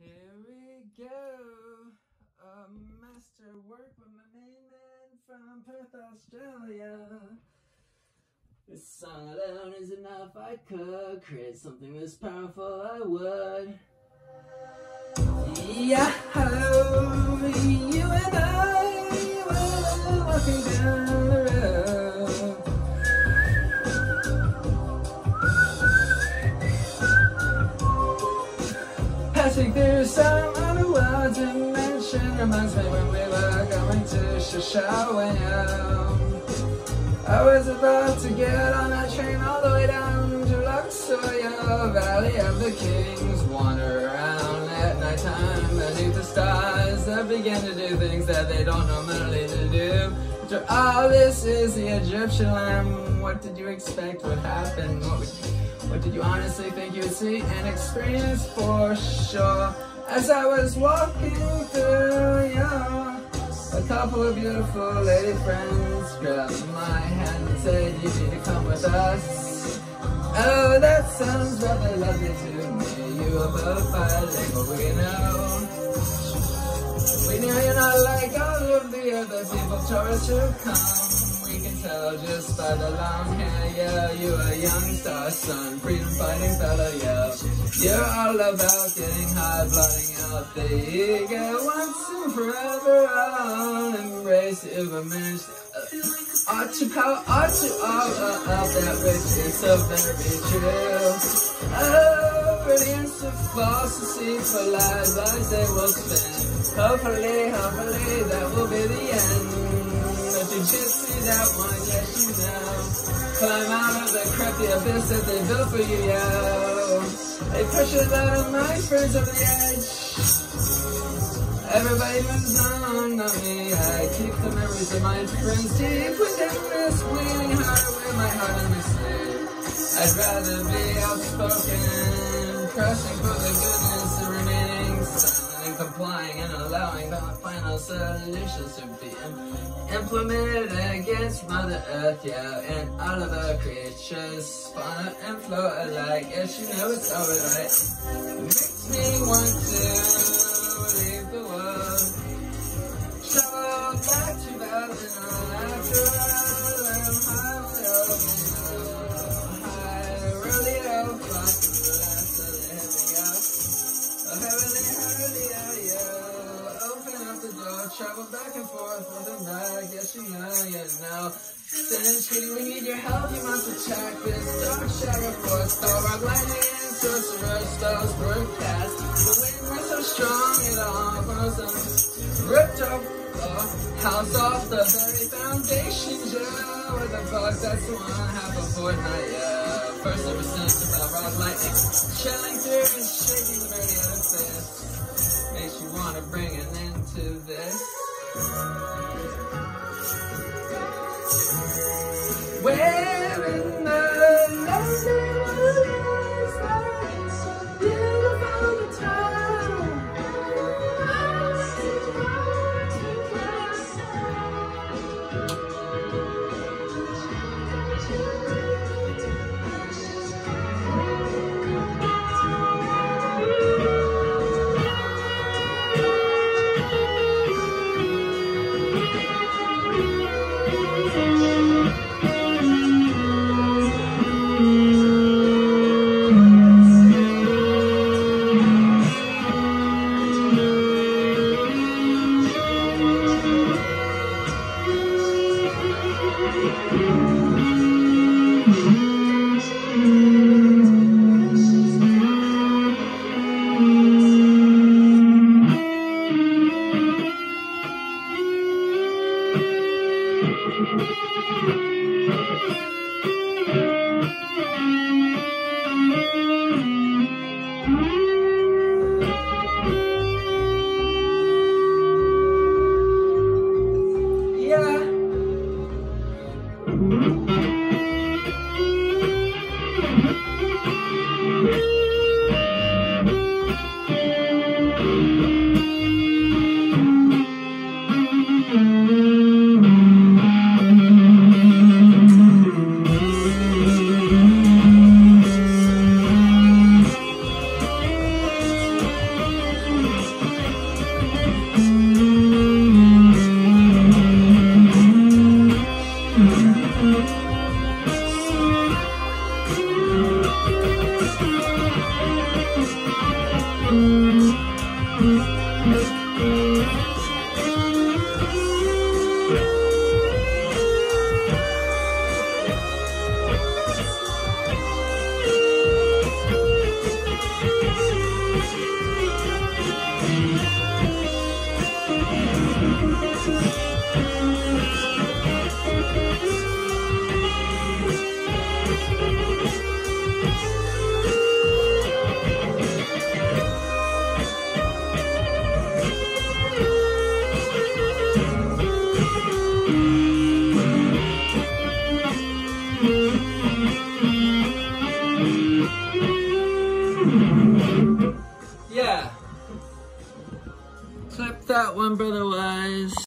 Here we go. A masterwork from my main man from Perth, Australia. This song alone is enough. I could create something this powerful. I would. Yeah, you and I were walking down reminds me when we were going to Shishawayam. I was about to get on a train all the way down to Luxoya, Valley of the Kings. Wander around at night nighttime beneath the stars that begin to do things that they don't normally do. After all, this is the Egyptian lamb. What did you expect would happen? What, would, what did you honestly think you would see and experience for sure? As I was walking through, yeah. A couple of beautiful lady friends grabbed my hand and said, you to come with us. Oh, that sounds rather lovely to me. You are both bilingual, we know. We know you're not like all of the other people, tourists who come. We can tell just by the long hair, yeah. You a young star son, freedom fighting fellow, yeah. You're all about getting high, blotting out the ego once and forever. I'll embrace you've managed. Uh, ought to power, ought to all of that which is so very true. Oh, brilliance of falsity for lies lies they will spin. Hopefully, hopefully that will be the end. You just see that one, yes you know. Climb out of the crappy abyss that they built for you, yo. They push a lot of my friends over the edge. Everybody moves on, not me. I keep the memories of my friends deep within this bleeding heart. Wear my heart on my sleeve. I'd rather be outspoken, pressing for the goodness silent and allowing the final solutions to be implemented against Mother Earth, yeah, and all of our creatures spawn and flow alike. Yes, you know it's alright. It makes me want to leave the world. Travel back to Babylon after I learn how know, you. Essentially, we need your help. You must attack this dark shadow force. Star rock lightning sorcerer spells were cast. The wind was so strong it almost ripped up the house off the very foundation, Yeah, with a bug that's one half a fortnight. Yeah, first ever since about rock lightning, shelling through and shaking the very edifice. Makes you wanna bring an end to this. Thank you. Mm-hmm. Brother wise.